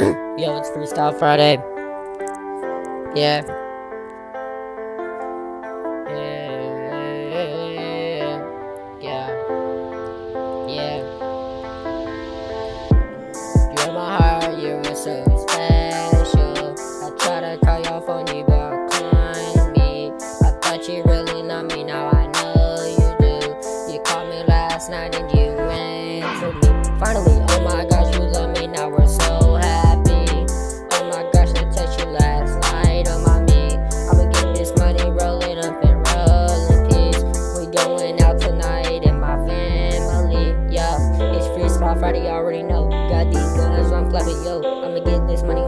Yo, it's Freestyle Friday. Yeah. Yeah. Yeah. You're my heart, you are so special. I try to call your phone, you me. I thought you really love me, now I know you do. You called me last night and you answered. Finally, Freestyle Friday, you already know. Got these guns, I'm clapping, yo. I'ma get this money.